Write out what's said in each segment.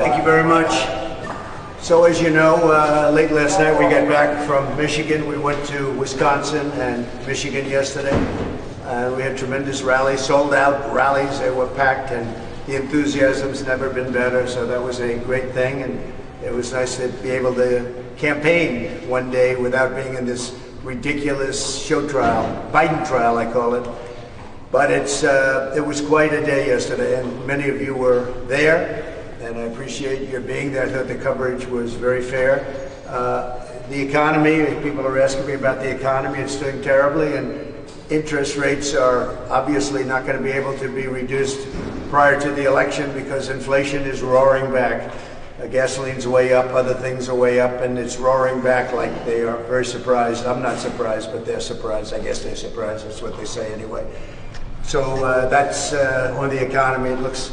Thank you very much. So as you know, uh, late last night we got back from Michigan. We went to Wisconsin and Michigan yesterday. Uh, we had tremendous rallies, sold out rallies. They were packed and the enthusiasm's never been better. So that was a great thing. And it was nice to be able to campaign one day without being in this ridiculous show trial, Biden trial, I call it. But it's, uh, it was quite a day yesterday, and many of you were there, and I appreciate your being there. I thought the coverage was very fair. Uh, the economy, people are asking me about the economy, it's doing terribly, and interest rates are obviously not going to be able to be reduced prior to the election because inflation is roaring back. Uh, gasoline's way up, other things are way up, and it's roaring back like they are very surprised. I'm not surprised, but they're surprised. I guess they're surprised. That's what they say anyway. So uh, that's uh, on the economy. It looks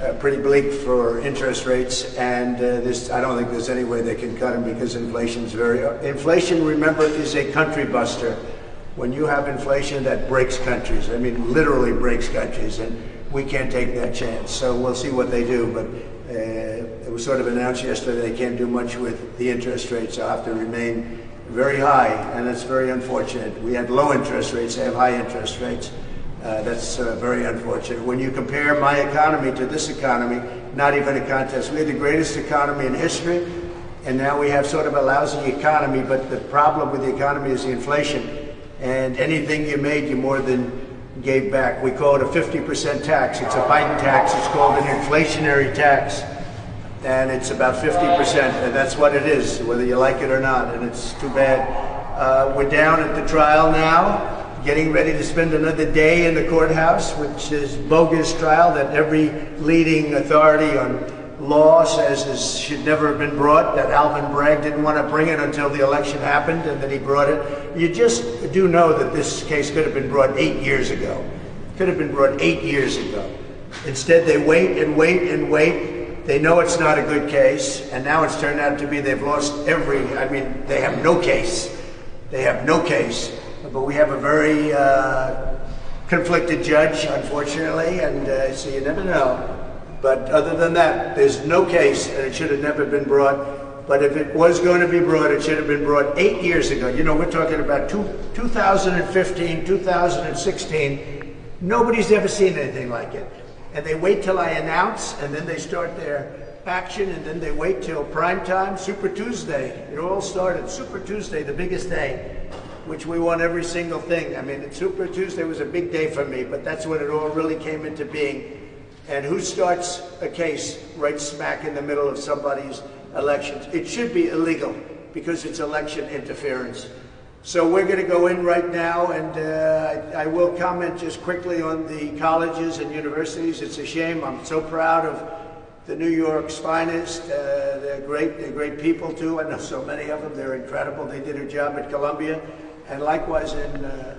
uh, pretty bleak for interest rates, and uh, this, I don't think there's any way they can cut them because inflation's very. Inflation, remember, is a country buster. When you have inflation, that breaks countries. I mean, literally breaks countries, and we can't take that chance. So we'll see what they do, but. Uh, it was sort of announced yesterday they can't do much with the interest rates. They'll have to remain very high, and it's very unfortunate. We had low interest rates, they have high interest rates. Uh, that's uh, very unfortunate. When you compare my economy to this economy, not even a contest. We had the greatest economy in history, and now we have sort of a lousy economy, but the problem with the economy is the inflation. And anything you made, you more than gave back. We call it a 50% tax. It's a Biden tax. It's called an inflationary tax. And it's about 50%, and that's what it is, whether you like it or not, and it's too bad. Uh, we're down at the trial now getting ready to spend another day in the courthouse, which is bogus trial that every leading authority on law says should never have been brought, that Alvin Bragg didn't want to bring it until the election happened and then he brought it. You just do know that this case could have been brought eight years ago. Could have been brought eight years ago. Instead, they wait and wait and wait. They know it's not a good case, and now it's turned out to be they've lost every, I mean, they have no case. They have no case. But we have a very uh, conflicted judge, unfortunately, and uh, so you never know. But other than that, there's no case, and it should have never been brought. But if it was going to be brought, it should have been brought eight years ago. You know, we're talking about two, 2015, 2016. Nobody's ever seen anything like it. And they wait till I announce, and then they start their action, and then they wait till prime time, Super Tuesday. It all started Super Tuesday, the biggest day which we won every single thing. I mean, Super Tuesday was a big day for me, but that's when it all really came into being. And who starts a case right smack in the middle of somebody's elections? It should be illegal because it's election interference. So we're going to go in right now, and uh, I, will comment just quickly on the colleges and universities. It's a shame. I'm so proud of the New York's finest. Uh, they're great. They're great people too. I know so many of them. They're incredible. They did a job at Columbia. And likewise in uh,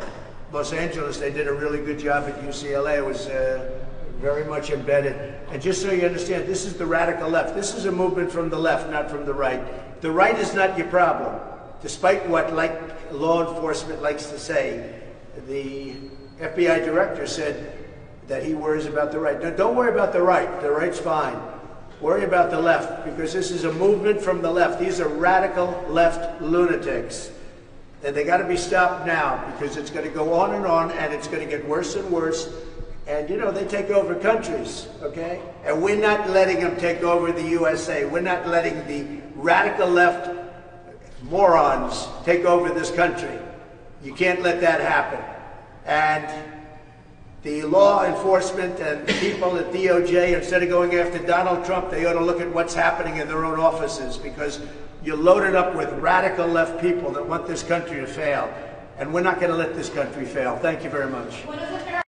Los Angeles, they did a really good job at UCLA. It was uh, very much embedded. And just so you understand, this is the radical left. This is a movement from the left, not from the right. The right is not your problem, despite what like law enforcement likes to say. The FBI director said that he worries about the right. Don't worry about the right. The right's fine. Worry about the left, because this is a movement from the left. These are radical left lunatics. And they got to be stopped now because it's going to go on and on and it's going to get worse and worse. And you know, they take over countries, okay? And we're not letting them take over the USA. We're not letting the radical left morons take over this country. You can't let that happen. And the law enforcement and people at DOJ, instead of going after Donald Trump, they ought to look at what's happening in their own offices because you're loaded up with radical left people that want this country to fail. And we're not going to let this country fail. Thank you very much.